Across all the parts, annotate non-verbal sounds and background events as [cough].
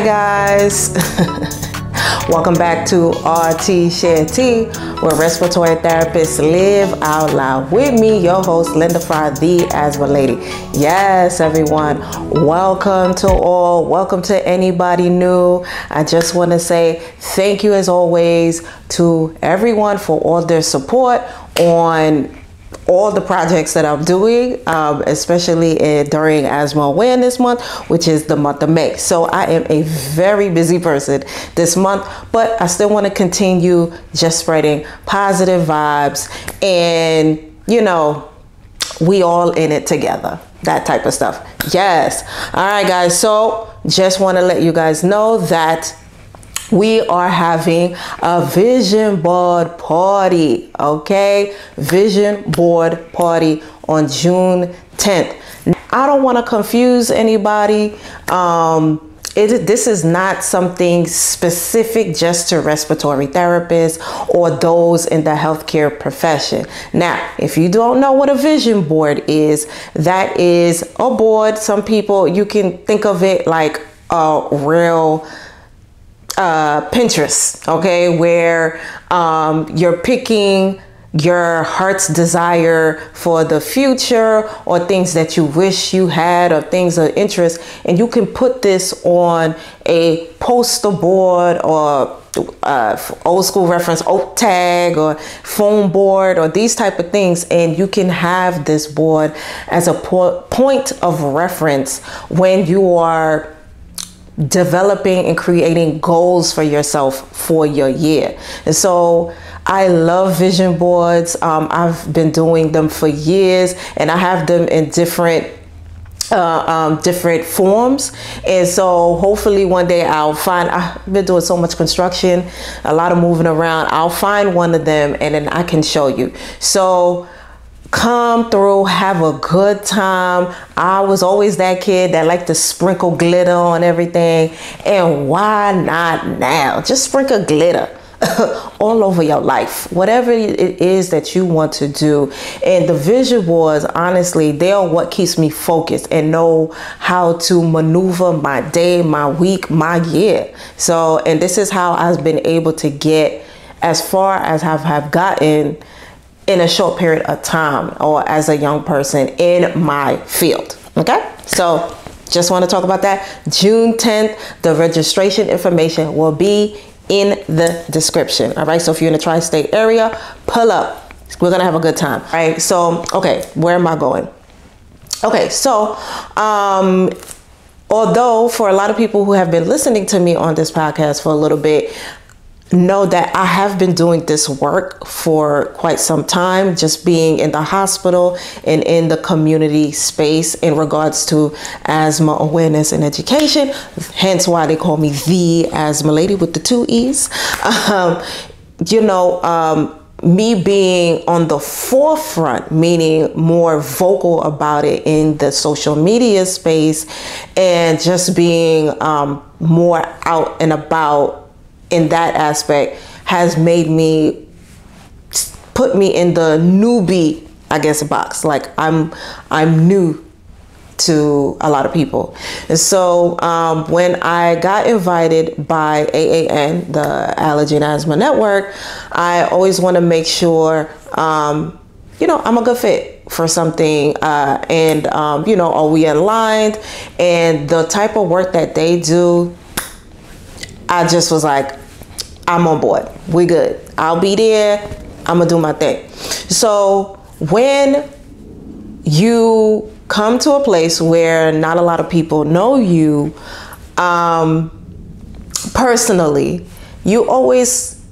Hi, guys. [laughs] Welcome back to RT Share Tea, where respiratory therapists live out loud. With me, your host, Linda Fry, the asthma lady. Yes, everyone, welcome to all. Welcome to anybody new. I just want to say thank you, as always, to everyone for all their support on all the projects that I'm doing, um, especially in, during Asthma Awareness Month, which is the month of May. So I am a very busy person this month, but I still want to continue just spreading positive vibes and, you know, we all in it together. That type of stuff. Yes. All right, guys. So just want to let you guys know that we are having a vision board party, okay? Vision board party on June 10th. I don't want to confuse anybody. Um, it, this is not something specific just to respiratory therapists or those in the healthcare profession. Now, if you don't know what a vision board is, that is a board. Some people, you can think of it like a real uh, Pinterest, okay, where um, you're picking your heart's desire for the future or things that you wish you had or things of interest and you can put this on a poster board or uh, old school reference oak tag or foam board or these type of things and you can have this board as a po point of reference when you are developing and creating goals for yourself for your year. And so I love vision boards. Um, I've been doing them for years and I have them in different uh, um, different forms and so hopefully one day I'll find I've been doing so much construction a lot of moving around I'll find one of them and then I can show you so come through, have a good time. I was always that kid that liked to sprinkle glitter on everything. And why not now? Just sprinkle glitter. [laughs] all over your life, whatever it is that you want to do. And the vision boards, honestly, they are what keeps me focused and know how to maneuver my day, my week, my year. So, and this is how I've been able to get as far as I've have gotten in a short period of time or as a young person in my field. Okay, so just want to talk about that. June 10th, the registration information will be in the description. All right, so if you're in the tri state area, pull up. We're gonna have a good time. All right, so okay, where am I going? Okay, so um, although for a lot of people who have been listening to me on this podcast for a little bit, know that I have been doing this work for quite some time, just being in the hospital and in the community space in regards to asthma awareness and education. Hence why they call me the asthma lady with the two E's. Um, you know, um, me being on the forefront, meaning more vocal about it in the social media space and just being um, more out and about in that aspect has made me put me in the newbie I guess box like I'm I'm new to a lot of people. And so um, when I got invited by AAN, the Allergy and Asthma Network, I always want to make sure, um, you know, I'm a good fit for something uh, and, um, you know, are we aligned? And the type of work that they do, I just was like, I'm on board. We good. I'll be there. I'm gonna do my thing. So when you come to a place where not a lot of people know you um, personally, you always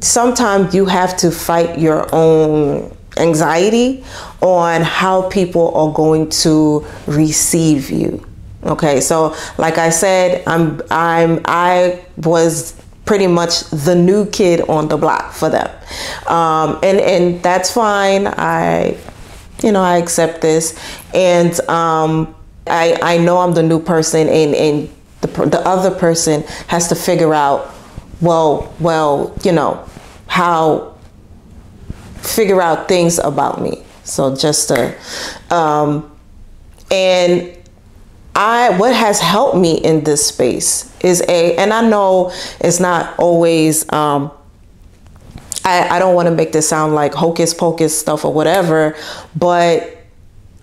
sometimes you have to fight your own anxiety on how people are going to receive you. Okay, so like I said, I'm I'm I was pretty much the new kid on the block for them. Um, and, and that's fine. I, you know, I accept this. And um, I, I know I'm the new person and, and the, the other person has to figure out, well, well, you know, how figure out things about me. So just to, um, and I what has helped me in this space is a, and I know it's not always. Um, I, I don't want to make this sound like hocus pocus stuff or whatever, but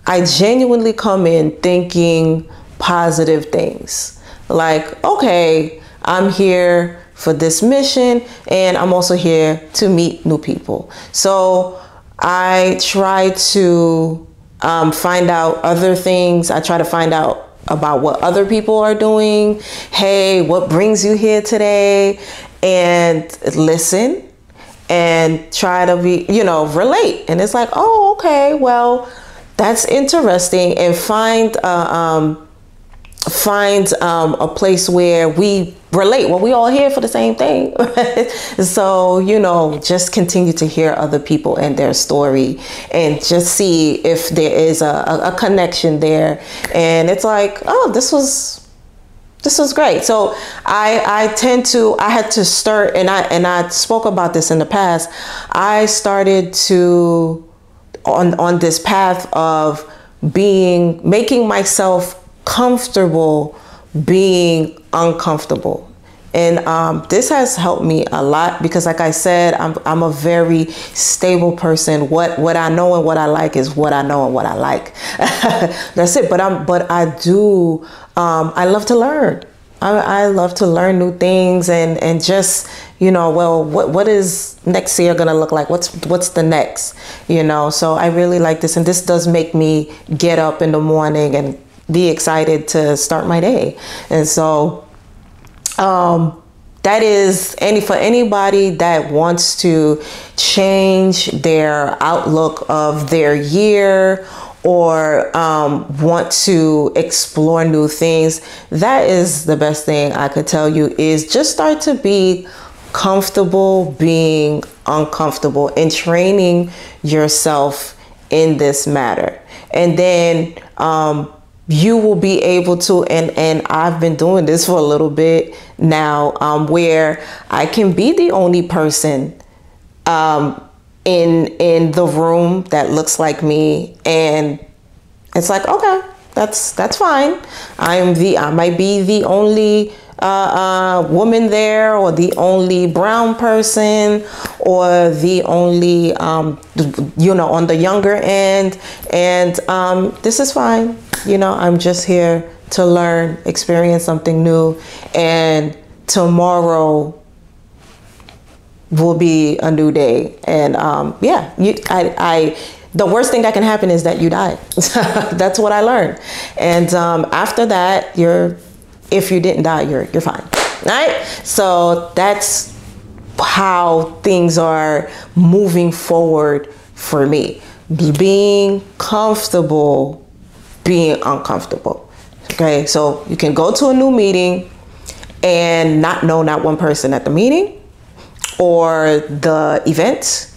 I genuinely come in thinking positive things. Like, okay, I'm here for this mission and I'm also here to meet new people. So I try to um, find out other things. I try to find out about what other people are doing. Hey, what brings you here today? And listen and try to be, you know, relate. And it's like, oh, okay, well, that's interesting. And find, uh, um, find um, a place where we relate. Well, we all here for the same thing. [laughs] so, you know, just continue to hear other people and their story and just see if there is a, a, a connection there. And it's like, oh, this was this was great. So I I tend to I had to start and I and I spoke about this in the past. I started to on on this path of being making myself comfortable being uncomfortable. And um, this has helped me a lot because, like I said, I'm, I'm a very stable person. What what I know and what I like is what I know and what I like. [laughs] That's it. But I'm but I do. Um, I love to learn. I, I love to learn new things and and just you know well what what is next year gonna look like what's what's the next you know so i really like this and this does make me get up in the morning and be excited to start my day. And so um, that is any for anybody that wants to change their outlook of their year or um, want to explore new things that is the best thing i could tell you is just start to be comfortable being uncomfortable and training yourself in this matter and then um, you will be able to and and i've been doing this for a little bit now um, where i can be the only person um, in in the room that looks like me. And it's like okay that's that's fine. I'm the i might be the only uh, uh, woman there or the only brown person or the only um, you know on the younger end. And um, this is fine you know, I'm just here to learn, experience something new, and tomorrow will be a new day. And um, yeah, you, I, I, the worst thing that can happen is that you die. [laughs] That's what I learned. And um, after that, you're, if you didn't die, you're, you're fine. Right? So that's how things are moving forward for me. Being comfortable being uncomfortable. Okay, so you can go to a new meeting and not know not one person at the meeting or the event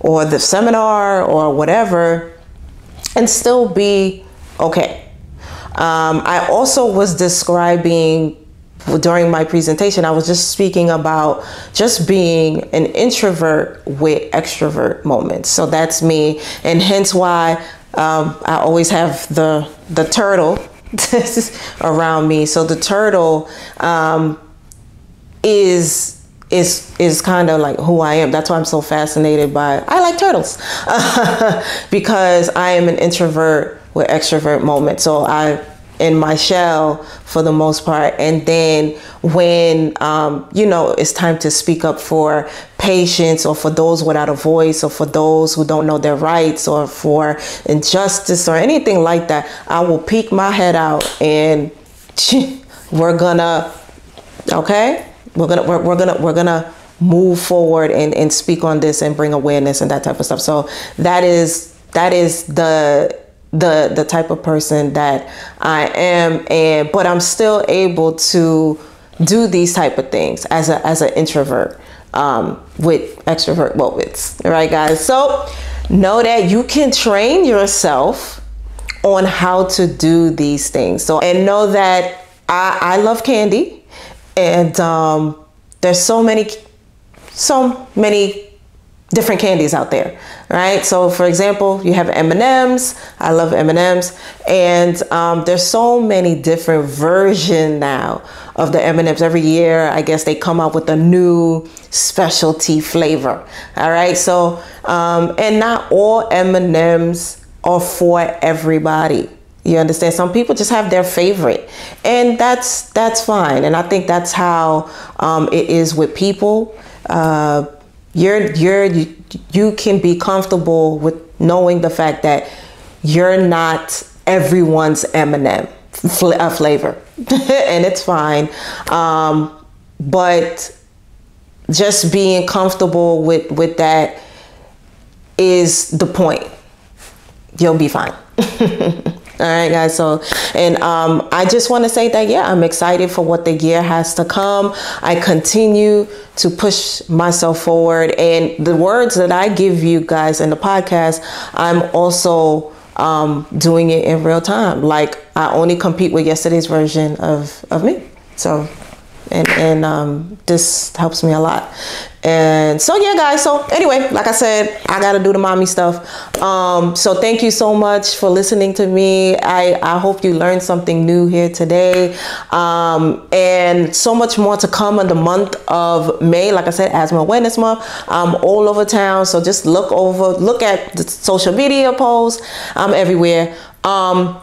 or the seminar or whatever and still be okay. Um, I also was describing during my presentation, I was just speaking about just being an introvert with extrovert moments. So that's me, and hence why um, I always have the the turtle [laughs] around me. So the turtle um, is is is kind of like who I am. That's why I'm so fascinated by. I like turtles [laughs] because I am an introvert with extrovert moments. So I in my shell for the most part. And then when, um, you know, it's time to speak up for patients or for those without a voice or for those who don't know their rights or for injustice or anything like that, I will peek my head out and [laughs] we're gonna, okay? We're gonna, we're, we're gonna, we're gonna move forward and, and speak on this and bring awareness and that type of stuff. So that is, that is the, the the type of person that I am and but I'm still able to do these type of things as a as an introvert um, with extrovert moments right guys? So know that you can train yourself on how to do these things. So and know that I, I love candy and um, there's so many so many different candies out there, right? So, for example, you have M and M's. I love M and um, there's so many different versions now of the M and M's. Every year, I guess they come out with a new specialty flavor. All right, so um, and not all M and M's are for everybody. You understand? Some people just have their favorite, and that's that's fine. And I think that's how um, it is with people. Uh, you're you're you, can be comfortable with knowing the fact that you're not everyone's M&M fl- uh, flavor, [laughs] and it's fine. Um, but just being comfortable with with that is the point. You'll be fine. [laughs] All right, guys. So, and um, I just want to say that, yeah, I'm excited for what the year has to come. I continue to push myself forward. And the words that I give you guys in the podcast, I'm also um, doing it in real time. Like, I only compete with yesterday's version of, of me. So, and and um, this helps me a lot. And so yeah, guys. So anyway, like I said, I gotta do the mommy stuff. Um, so thank you so much for listening to me. I I hope you learned something new here today, um, and so much more to come in the month of May. Like I said, Asthma Awareness Month. I'm all over town, so just look over, look at the social media posts. I'm everywhere. Um,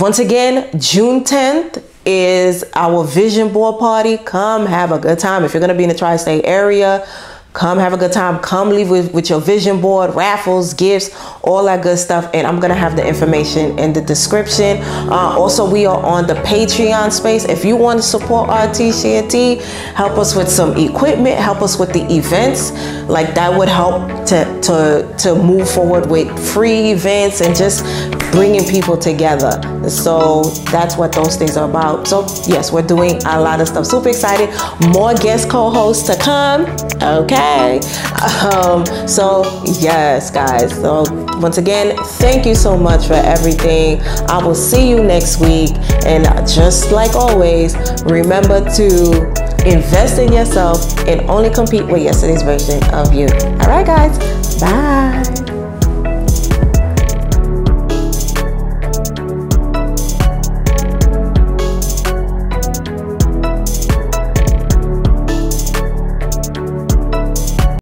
once again, June 10th is our vision board party. Come have a good time. If you're going to be in the tri state area, come have a good time. Come leave with, with your vision board, raffles, gifts, all that good stuff. And I'm going to have the information in the description. Uh, also, we are on the Patreon space. If you want to support RT Share Tea, help us with some equipment, help us with the events. Like that would help to, to, to move forward with free events and just bringing people together. So that's what those things are about. So yes, we're doing a lot of stuff. Super excited. More guest co-hosts to come. Okay. Um, so yes, guys. So once again, thank you so much for everything. I will see you next week. And just like always, remember to invest in yourself and only compete with yesterday's version of you. All right, guys. Bye.